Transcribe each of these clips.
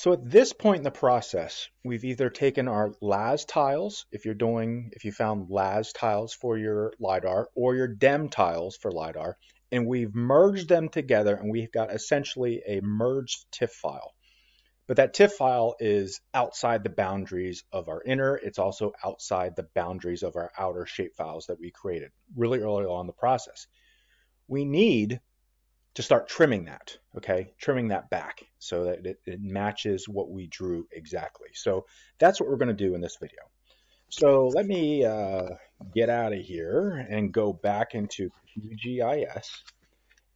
So at this point in the process, we've either taken our LAS tiles, if you're doing, if you found LAS tiles for your LiDAR, or your DEM tiles for LiDAR, and we've merged them together and we've got essentially a merged TIFF file. But that TIFF file is outside the boundaries of our inner. It's also outside the boundaries of our outer shape files that we created really early on in the process. We need to start trimming that, okay? Trimming that back so that it, it matches what we drew exactly. So that's what we're going to do in this video. So let me uh, get out of here and go back into QGIS.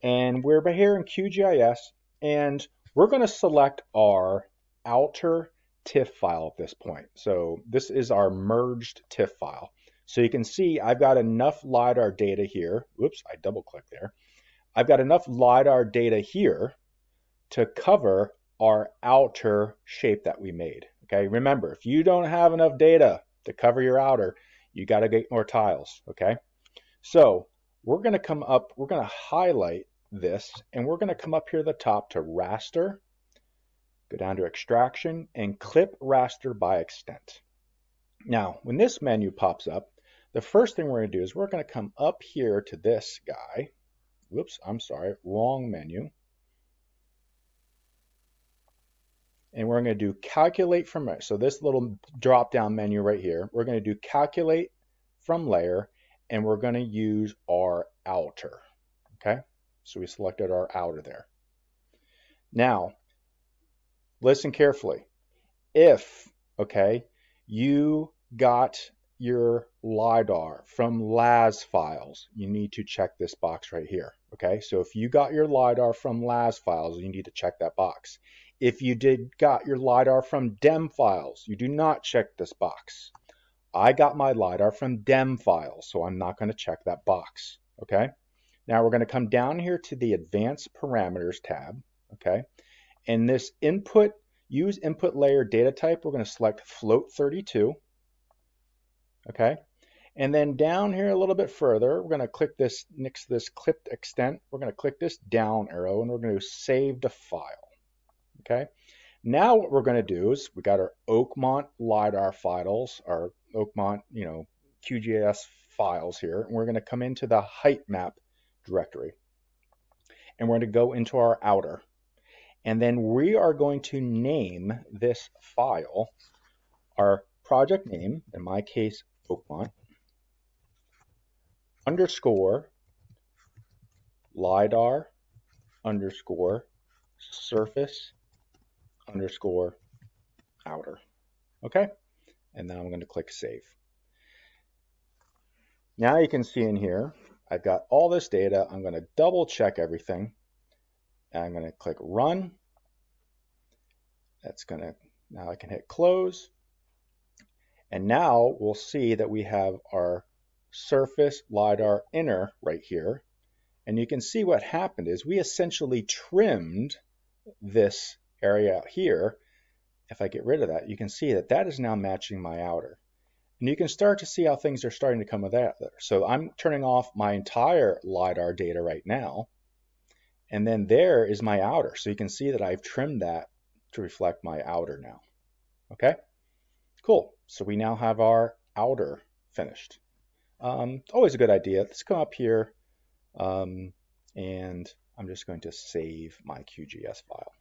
And we're here in QGIS, and we're going to select our outer TIFF file at this point. So this is our merged TIFF file. So you can see I've got enough LiDAR data here. Oops, I double click there. I've got enough LiDAR data here to cover our outer shape that we made. Okay, remember, if you don't have enough data to cover your outer, you got to get more tiles. Okay, so we're going to come up, we're going to highlight this, and we're going to come up here at the top to raster, go down to extraction, and clip raster by extent. Now, when this menu pops up, the first thing we're going to do is we're going to come up here to this guy. Whoops, I'm sorry, wrong menu. And we're going to do calculate from, so this little drop down menu right here, we're going to do calculate from layer, and we're going to use our outer, okay? So we selected our outer there. Now, listen carefully. If, okay, you got your LiDAR from LAS files, you need to check this box right here. Okay, so if you got your LiDAR from LAS files, you need to check that box. If you did got your LiDAR from DEM files, you do not check this box. I got my LiDAR from DEM files, so I'm not going to check that box. Okay, now we're going to come down here to the Advanced Parameters tab. Okay, and this input, use input layer data type, we're going to select float 32. Okay, and then down here a little bit further, we're going to click this next to this clipped extent. We're going to click this down arrow and we're going to save the file. Okay. Now what we're going to do is we got our Oakmont LiDAR files, our Oakmont, you know, QGIS files here, and we're going to come into the height map directory. And we're going to go into our outer. And then we are going to name this file our project name, in my case, Oakmont, underscore LiDAR underscore surface underscore outer. Okay, and now I'm going to click save. Now you can see in here, I've got all this data. I'm going to double check everything. And I'm going to click run. That's going to, now I can hit close. And now we'll see that we have our surface LiDAR inner right here. And you can see what happened is we essentially trimmed this area here. If I get rid of that, you can see that that is now matching my outer. And you can start to see how things are starting to come that. So I'm turning off my entire LiDAR data right now. And then there is my outer. So you can see that I've trimmed that to reflect my outer now. Okay, cool. So we now have our outer finished. Um, always a good idea. Let's come up here um, and I'm just going to save my QGIS file.